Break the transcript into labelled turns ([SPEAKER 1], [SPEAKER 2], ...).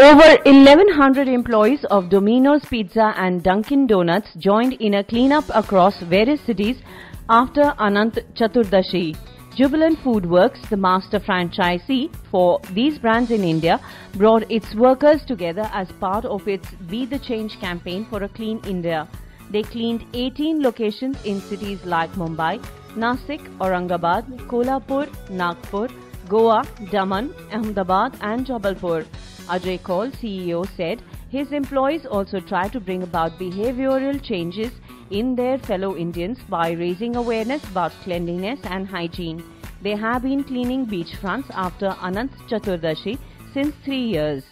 [SPEAKER 1] Over 1100 employees of Domino's Pizza and Dunkin' Donuts joined in a cleanup across various cities after Anant Chaturdashi. Jubilant Foodworks, the master franchisee for these brands in India, brought its workers together as part of its Be the Change campaign for a clean India. They cleaned 18 locations in cities like Mumbai, Nasik, Aurangabad, Kolhapur, Nagpur, Goa, Daman, Ahmedabad and Jabalpur. Ajay Kaul, CEO, said his employees also try to bring about behavioral changes in their fellow Indians by raising awareness about cleanliness and hygiene. They have been cleaning beachfronts after Anant Chaturdashi since three years.